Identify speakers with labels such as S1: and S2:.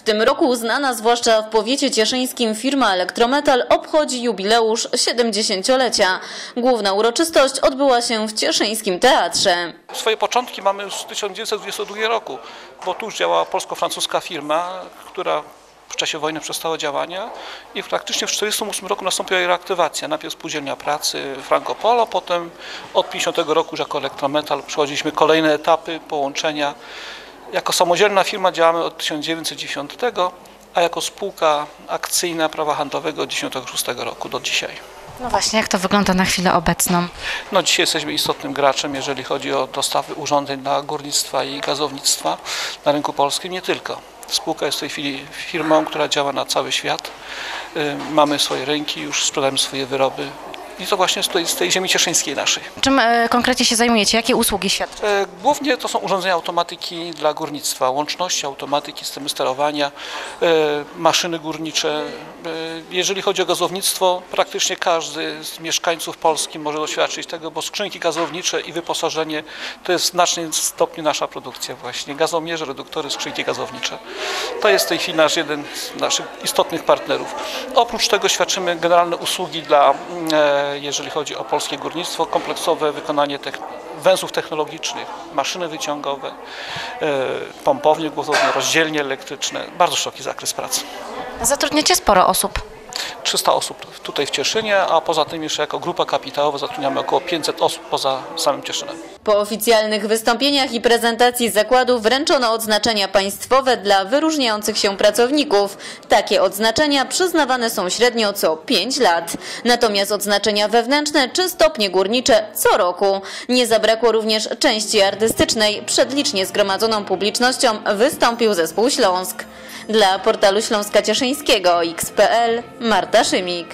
S1: W tym roku znana zwłaszcza w powiecie cieszyńskim firma Elektrometal obchodzi jubileusz 70-lecia. Główna uroczystość odbyła się w Cieszyńskim Teatrze.
S2: Swoje początki mamy już z 1922 roku, bo tu już działała polsko-francuska firma, która w czasie wojny przestała działania i praktycznie w 1948 roku nastąpiła jej reaktywacja. Najpierw spółdzielnia pracy Franco Polo, potem od 50 roku już jako Elektrometal przechodziliśmy kolejne etapy połączenia. Jako samodzielna firma działamy od 1910, a jako spółka akcyjna prawa handlowego od 1996 roku do dzisiaj.
S3: No właśnie, jak to wygląda na chwilę obecną?
S2: No dzisiaj jesteśmy istotnym graczem, jeżeli chodzi o dostawy urządzeń dla górnictwa i gazownictwa na rynku polskim, nie tylko. Spółka jest w tej chwili firmą, która działa na cały świat. Y, Mamy swoje rynki, już sprzedajemy swoje wyroby i to właśnie z tej, z tej ziemi cieszyńskiej naszej.
S3: Czym e, konkretnie się zajmujecie? Jakie usługi świadczycie?
S2: E, Głównie to są urządzenia automatyki dla górnictwa, łączności, automatyki, systemy sterowania, e, maszyny górnicze. Jeżeli chodzi o gazownictwo, praktycznie każdy z mieszkańców Polski może doświadczyć tego, bo skrzynki gazownicze i wyposażenie to jest w znacznym stopniu nasza produkcja właśnie. Gazomierze, reduktory, skrzynki gazownicze. To jest w tej chwili nasz jeden z naszych istotnych partnerów. Oprócz tego świadczymy generalne usługi dla, e, jeżeli chodzi o polskie górnictwo, kompleksowe wykonanie węzłów technologicznych, maszyny wyciągowe, e, pompownie głowowne, rozdzielnie elektryczne. Bardzo szeroki zakres pracy.
S3: Zatrudniacie sporo osób.
S2: 300 osób tutaj w Cieszynie, a poza tym jeszcze jako grupa kapitałowa zatrudniamy około 500 osób poza samym Cieszynem.
S1: Po oficjalnych wystąpieniach i prezentacji zakładu wręczono odznaczenia państwowe dla wyróżniających się pracowników. Takie odznaczenia przyznawane są średnio co 5 lat. Natomiast odznaczenia wewnętrzne czy stopnie górnicze co roku. Nie zabrakło również części artystycznej. Przed licznie zgromadzoną publicznością wystąpił zespół Śląsk. Dla portalu Śląska Cieszyńskiego XPL Marta Szymik.